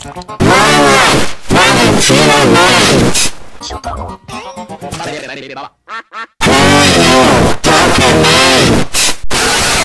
翔太郎。